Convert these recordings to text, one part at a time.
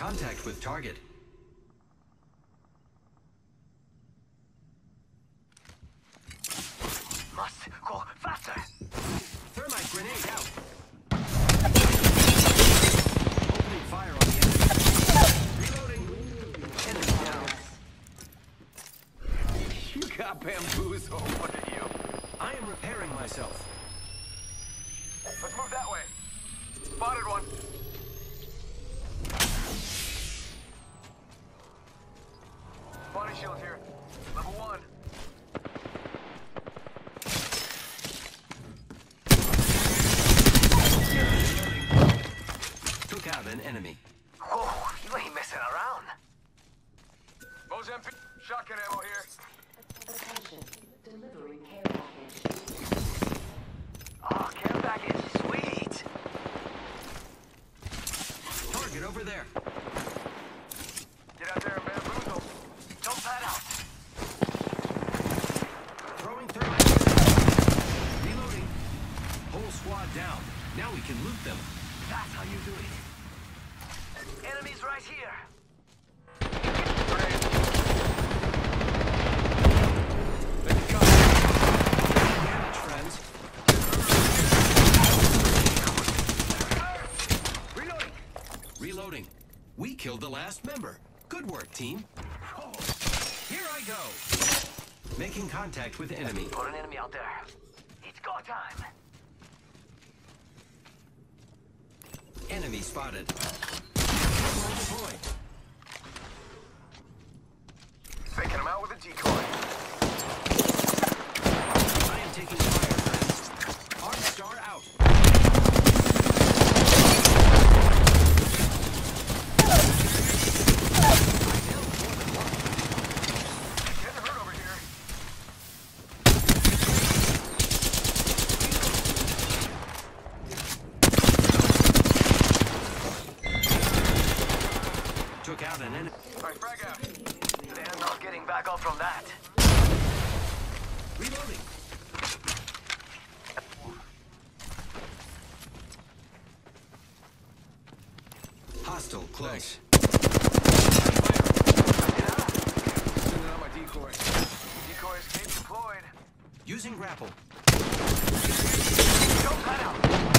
Contact with target. Must go faster. Thermite grenade an enemy. Oh, you ain't messing around. Mo's MP. Shotgun ammo here. Attention, delivering care package. Oh, care package. Sweet. Target over there. Get out there and bamboozle. Don't pad out. Throwing thermite. Reloading. Whole squad down. Now we can loot them. That's how you do it. Enemies right here. Reloading. Reloading. We killed the last member. Good work, team. Oh, here I go. Making contact with enemy. Put an enemy out there. It's go time. Enemy spotted. Faking him out with a decoy. I am taking fire, friends. Arc star out. Getting hurt over here. Took out an enemy. All right, frag out. They're not getting back up from that. Reloading. Hostile close. Sending out my decoy. Decoy escape deployed. Using grapple. Don't cut out.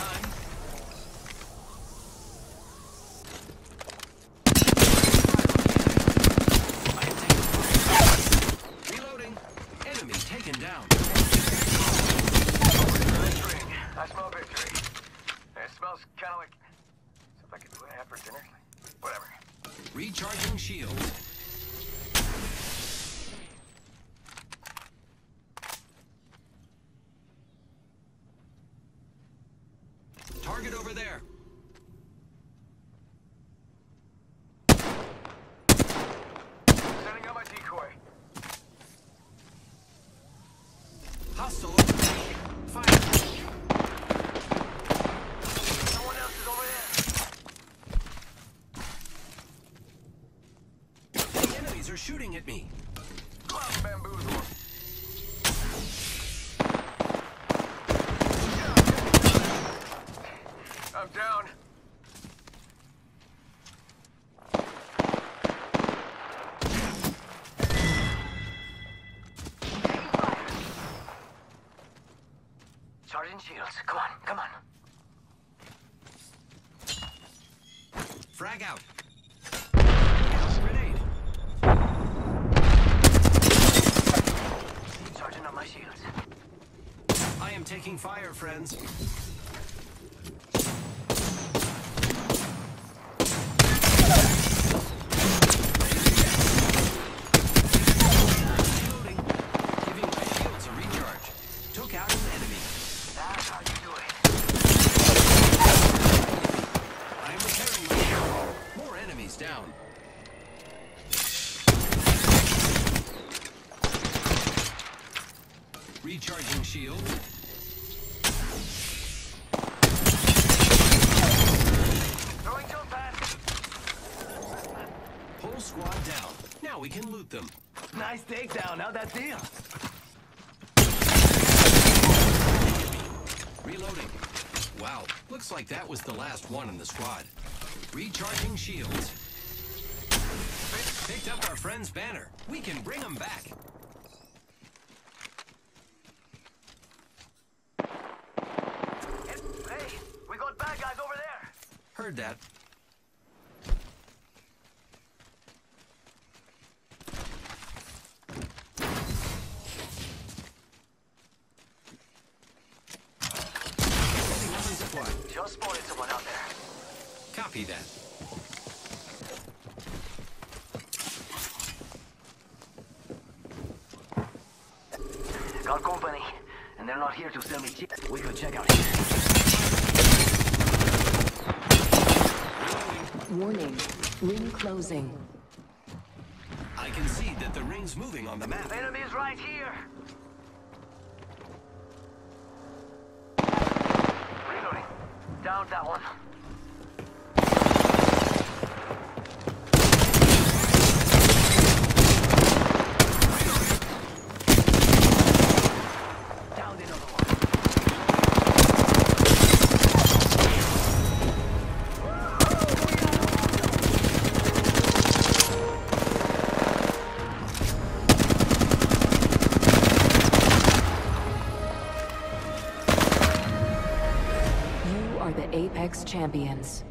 Time. I am taking fire. Reloading. Enemy taken down. I smell victory. It smells kind of like stuff I could do half for dinner. Whatever. Recharging shield. Target over there. Sending out my decoy. Hostile over there. Fire. Someone else is over there. The enemies are shooting at me. Come bamboozle. I'm down. Charging shields. Come on, come on. Frag out. Grenade. Charging up my shields. I am taking fire, friends. Reloading. Giving my shields a recharge. Took out an enemy. That's how you do it. Now we can loot them. Nice takedown. How'd that feel? Reloading. Wow, looks like that was the last one in the squad. Recharging shields. Picked up our friend's banner. We can bring him back. Hey, we got bad guys over there. Heard that. Setting up and supply. Just spotted someone out there. Copy that. Got company, and they're not here to sell me cheap. We could check out here. Warning. Ring closing. I can see that the ring's moving on the map. Enemies right here. Reloading. Down that one. Apex Champions.